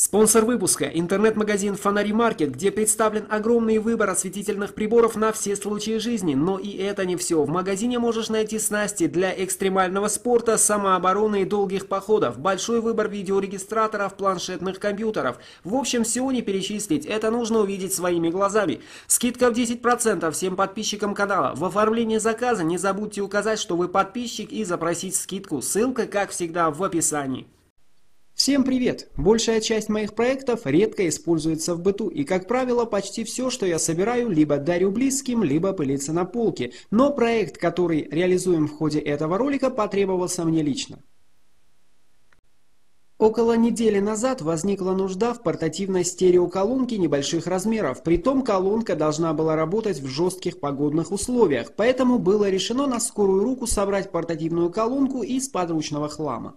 Спонсор выпуска – интернет-магазин «Фонари Маркет», где представлен огромный выбор осветительных приборов на все случаи жизни. Но и это не все. В магазине можешь найти снасти для экстремального спорта, самообороны и долгих походов, большой выбор видеорегистраторов, планшетных компьютеров. В общем, всего не перечислить, это нужно увидеть своими глазами. Скидка в 10% всем подписчикам канала. В оформлении заказа не забудьте указать, что вы подписчик и запросить скидку. Ссылка, как всегда, в описании. Всем привет! Большая часть моих проектов редко используется в быту, и, как правило, почти все, что я собираю, либо дарю близким, либо пылится на полке. Но проект, который реализуем в ходе этого ролика, потребовался мне лично. Около недели назад возникла нужда в портативной стереоколонке небольших размеров, притом колонка должна была работать в жестких погодных условиях, поэтому было решено на скорую руку собрать портативную колонку из подручного хлама.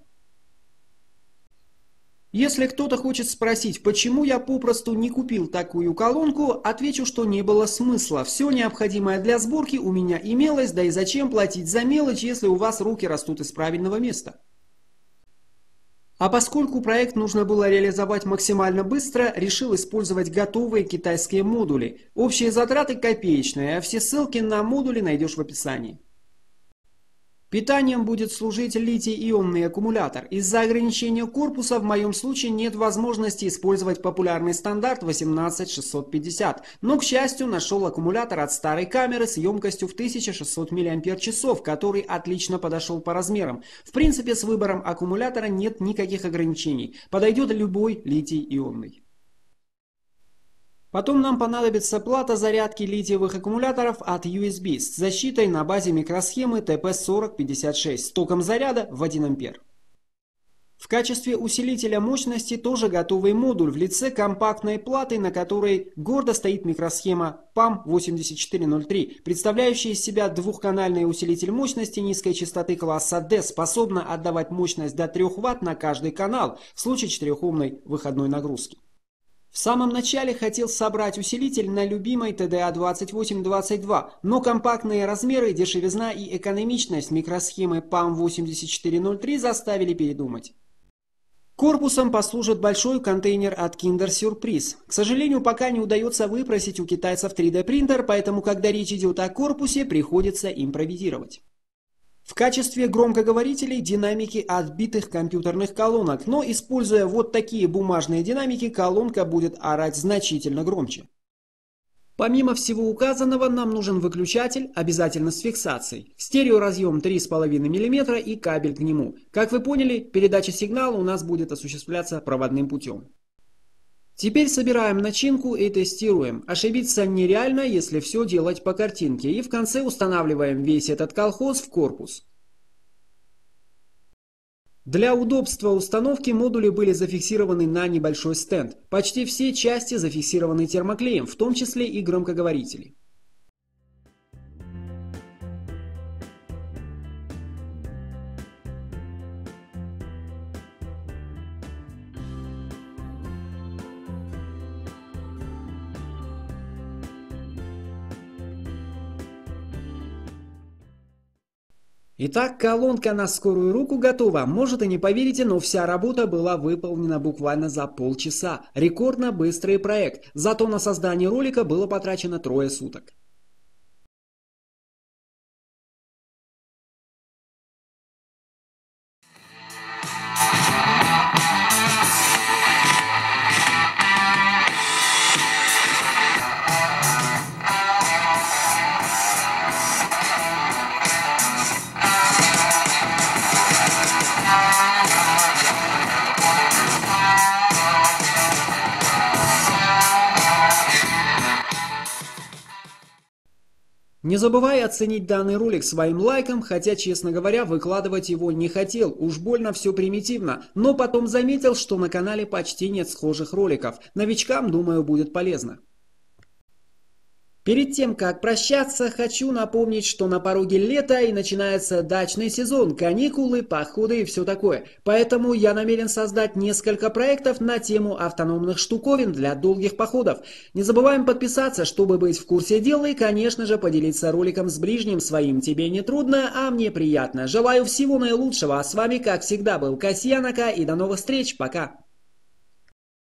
Если кто-то хочет спросить, почему я попросту не купил такую колонку, отвечу, что не было смысла. Все необходимое для сборки у меня имелось, да и зачем платить за мелочь, если у вас руки растут из правильного места. А поскольку проект нужно было реализовать максимально быстро, решил использовать готовые китайские модули. Общие затраты копеечные, а все ссылки на модули найдешь в описании. Питанием будет служить литий-ионный аккумулятор. Из-за ограничения корпуса в моем случае нет возможности использовать популярный стандарт 18650, но, к счастью, нашел аккумулятор от старой камеры с емкостью в 1600 мАч, который отлично подошел по размерам. В принципе, с выбором аккумулятора нет никаких ограничений. Подойдет любой литий-ионный. Потом нам понадобится плата зарядки литиевых аккумуляторов от USB с защитой на базе микросхемы TP4056 с током заряда в 1 А. В качестве усилителя мощности тоже готовый модуль в лице компактной платы, на которой гордо стоит микросхема PAM8403, представляющая из себя двухканальный усилитель мощности низкой частоты класса D, способна отдавать мощность до 3 Вт на каждый канал в случае 4-омной выходной нагрузки. В самом начале хотел собрать усилитель на любимой TDA2822, но компактные размеры, дешевизна и экономичность микросхемы PAM8403 заставили передумать. Корпусом послужит большой контейнер от Kinder Surprise. К сожалению, пока не удается выпросить у китайцев 3D принтер, поэтому когда речь идет о корпусе, приходится импровизировать. В качестве громкоговорителей динамики отбитых компьютерных колонок, но используя вот такие бумажные динамики, колонка будет орать значительно громче. Помимо всего указанного, нам нужен выключатель, обязательно с фиксацией, стереоразъем 3,5 мм и кабель к нему. Как вы поняли, передача сигнала у нас будет осуществляться проводным путем. Теперь собираем начинку и тестируем. Ошибиться нереально, если все делать по картинке. И в конце устанавливаем весь этот колхоз в корпус. Для удобства установки модули были зафиксированы на небольшой стенд. Почти все части зафиксированы термоклеем, в том числе и громкоговорители. Итак, колонка на скорую руку готова. Может и не поверите, но вся работа была выполнена буквально за полчаса. Рекордно быстрый проект. Зато на создание ролика было потрачено трое суток. Не забывай оценить данный ролик своим лайком, хотя, честно говоря, выкладывать его не хотел, уж больно все примитивно, но потом заметил, что на канале почти нет схожих роликов. Новичкам, думаю, будет полезно. Перед тем, как прощаться, хочу напомнить, что на пороге лета и начинается дачный сезон, каникулы, походы и все такое. Поэтому я намерен создать несколько проектов на тему автономных штуковин для долгих походов. Не забываем подписаться, чтобы быть в курсе дела и, конечно же, поделиться роликом с ближним своим. Тебе не трудно, а мне приятно. Желаю всего наилучшего, а с вами, как всегда, был Касьянака и до новых встреч, пока!